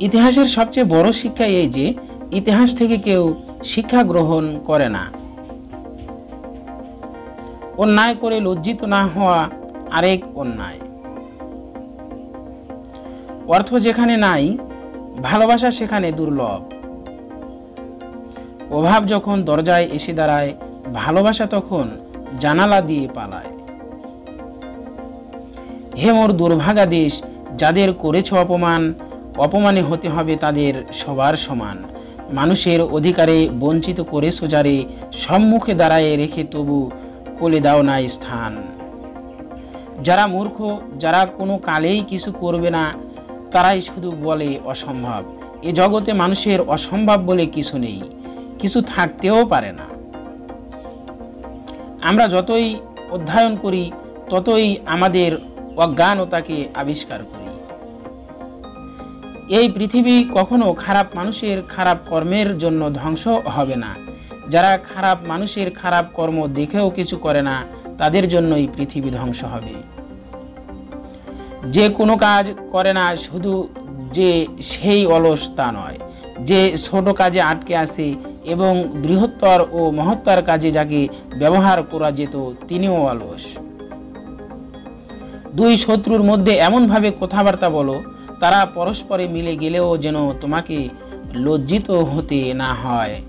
ইতিহাসের সবচেয়ে বড় শিক্ষা এই যে, ইতিহাস থেকে কেউ শিক্ষা গ্রহণ করে না। অন্যায় করে লজ্জিত না হওয়া আরেক অন্যায়। অর্থ যেখানে নাই, ভালোবাসা সেখানে দুর্লভ। অভাব যখন দরজায় এসে দাঁড়ায়, ভালোবাসা তখন জানালা দিয়ে পালায়। হে মোর দুর্ভাগা দেশ, যাদের করেছ অপমান অপমানে হতে হবে তাদের সবার সমান। মানুষের অধিকারে বঞ্চিত করে সোজারে সম্মুখে দাঁড়ায় রেখে তবু কোলে দাও না স্থান। যারা মূর্খ, যারা কোনো কালেই কিছু করবে না, তারাই শুধু বলে অসম্ভব। এ জগতে মানুষের অসম্ভব বলে কিছু নেই, কিছু থাকতেও পারে না। আমরা যতই অধ্যয়ন করি, ততই আমাদের অজ্ঞানতাকে আবিষ্কার করি। এই পৃথিবী কখনো খারাপ মানুষের খারাপ কর্মের জন্য ধ্বংস হবে না। যারা খারাপ মানুষের খারাপ কর্ম দেখেও কিছু করে না, তাদের জন্যই পৃথিবী ধ্বংস হবে। যে কোনো কাজ করে না শুধু যে সেই অলস তা নয়, যে ছোট কাজে আটকে আসে এবং বৃহত্তর ও মহত্তর কাজে যাকে ব্যবহার করা যেত, তিনিও অলস। দুই শত্রুর মধ্যে এমনভাবে কথাবার্তা বলো তারা পরস্পরে মিলে গেলেও যেন তোমাকে লজ্জিত হতে না হয়।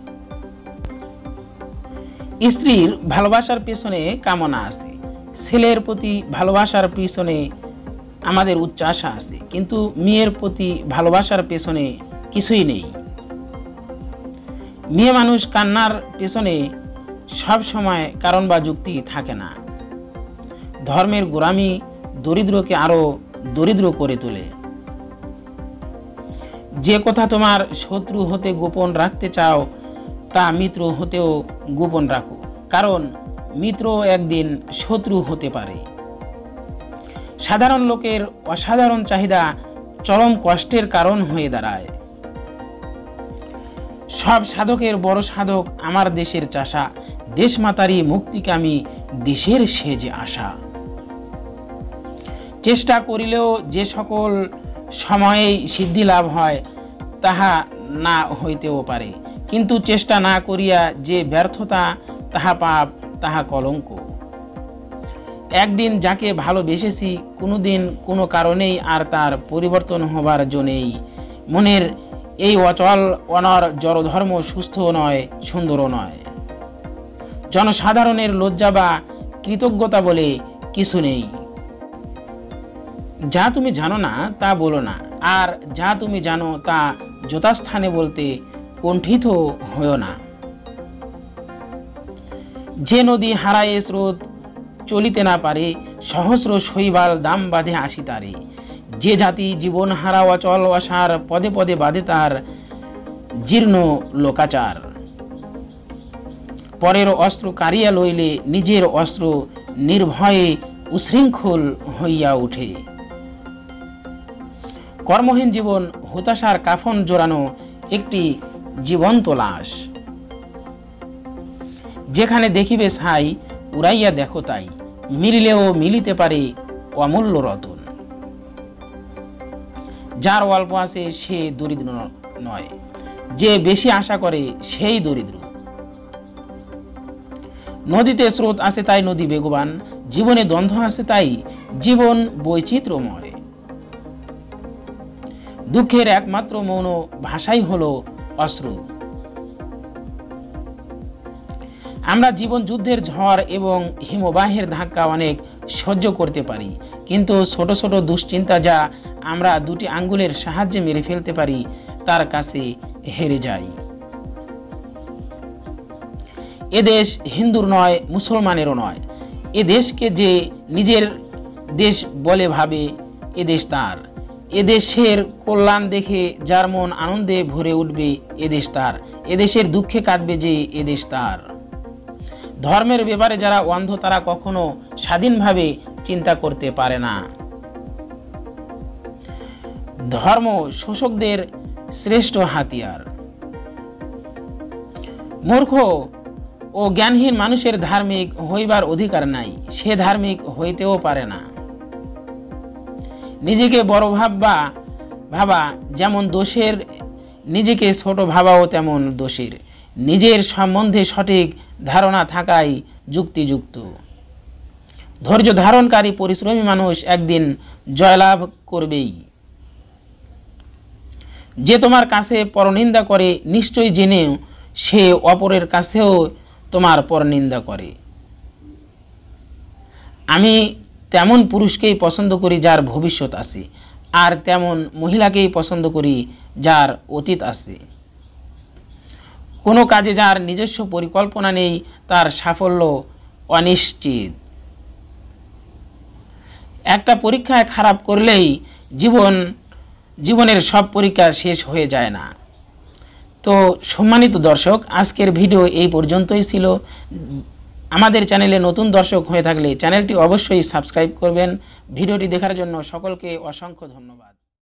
স্ত্রীর ভালোবাসার পেছনে কামনা আছে। ছেলের প্রতি ভালোবাসার পেছনে আমাদের উচ্চাসা আছে। কিন্তু মেয়ের প্রতি ভালোবাসার পেছনে কিছুই নেই। মেয়ে মানুষ কান্নার পেছনে সব সময় কারণ বা যুক্তি থাকে না। ধর্মের গোড়ামি দরিদ্রকে আরও দরিদ্র করে তোলে। যে কথা তোমার শত্রু হতে গোপন রাখতে চাও, তা মিত্র হতেও গোপন রাখো। কারণ মিত্র একদিন শত্রু হতে পারে। সাধারণ লোকের অসাধারণ চাহিদা চরম কষ্টের কারণ হয়ে দাঁড়ায়। সব সাধকের বড় সাধক আমার দেশের চাষা। দেশমাতারই মুক্তিকামী দেশের সেজ আশা চেষ্টা করিলেও যে সকল সময়েই সিদ্ধি লাভ হয়, তাহা না হইতেও পারে। কিন্তু চেষ্টা না করিয়া যে ব্যর্থতা, তাহা পাপ, তাহা কলঙ্ক। একদিন যাকে ভালোবেসেছি, কোনোদিন কোনো কারণেই আর তার পরিবর্তন হবার জন্যেই মনের এই অচল, অনর জড়ধর্ম সুস্থ নয়, সুন্দরও নয়। জনসাধারণের লজ্জা বা কৃতজ্ঞতা বলে কিছু নেই। যা তুমি জানো না, তা বলো না। আর যা তুমি জানো, তা যথাস্থানে বলতে কণ্ঠিত হও না। যে নদী হারায় স্রোত চলিতে না পারে, সহস্র শৈবাল দাম বাঁধে আসি তারে। যে জাতি জীবন হারা অচল অসার পদে পদে বাঁধে তার জীর্ণ লোকাচার। পরের অস্ত্র কারিয়া লইলে, নিজের অস্ত্র নির্ভয়ে উশৃঙ্খল হইয়া উঠে। কর্মহীন জীবন, হতাশার কাফন জোরানো একটি জীবন্ত লাশ। যেখানে দেখিবে ছাই উড়াইয়া দেখো তাই, মিলিলেও মিলিতে পারে অমূল্য রতন। যার অল্প আছে সে দরিদ্র নয়, যে বেশি আশা করে সেই দরিদ্র। নদীতে স্রোত আছে তাই নদী বেগবান, জীবনে দ্বন্দ্ব আছে তাই জীবন বৈচিত্র্যময়। দুঃখের একমাত্র মৌন ভাষাই হলো অশ্রু। আমরা জীবন যুদ্ধের ঝড় এবং হিমবাহের ধাক্কা অনেক সহ্য করতে পারি, কিন্তু ছোট ছোট দুশ্চিন্তা যা আমরা দুটি আঙ্গুলের সাহায্যে মেরে ফেলতে পারি, তার কাছে হেরে যাই। এদেশ হিন্দুর নয়, মুসলমানেরও নয়। এ দেশকে যে নিজের দেশ বলে ভাবে, এ দেশ তার। এদেশের কল্যাণ দেখে যার মন আনন্দে ভরে উঠবে এদেশ তার। এদেশের দুঃখে কাটবে যে এদেশ তার। ধর্মের ব্যাপারে যারা অন্ধ, তারা কখনো স্বাধীনভাবে চিন্তা করতে পারে না। ধর্ম শোষকদের শ্রেষ্ঠ হাতিয়ার। মূর্খ ও জ্ঞানহীন মানুষের ধার্মিক হইবার অধিকার নাই। সে ধার্মিক হইতেও পারে না। নিজেকে বড় ভাববা, ভাবা, যেমন দোষের, নিজেকে ছোট ভাবাও তেমন দোষের। নিজের সম্বন্ধে সঠিক ধারণা থাকাই যুক্তিযুক্ত। ধৈর্য ধারণকারী, পরিশ্রমী মানুষ একদিন জয়লাভ করবেই। যে তোমার কাছে পরনিন্দা করে, নিশ্চয়ই জেনেও সে অপরের কাছেও তোমার পরনিন্দা করে। আমি তেমন পুরুষকেই পছন্দ করি যার ভবিষ্যৎ আছে, আর তেমন মহিলাকেই পছন্দ করি যার অতীত আছে। কোনো কাজে যার নিজস্ব পরিকল্পনা নেই, তার সাফল্য অনিশ্চিত। একটা পরীক্ষায় খারাপ করলেই জীবন, জীবনের সব পরীক্ষা শেষ হয়ে যায় না। তো সম্মানিত দর্শক, আজকের ভিডিও এই পর্যন্তই ছিল। আমাদের চ্যানেলে নতুন দর্শক হয়ে থাকলে চ্যানেলটি অবশ্যই সাবস্ক্রাইব করবেন। ভিডিওটি দেখার জন্য সকলকে অসংখ্য ধন্যবাদ।